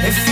If